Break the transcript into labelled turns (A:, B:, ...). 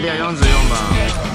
A: 练英子用吧。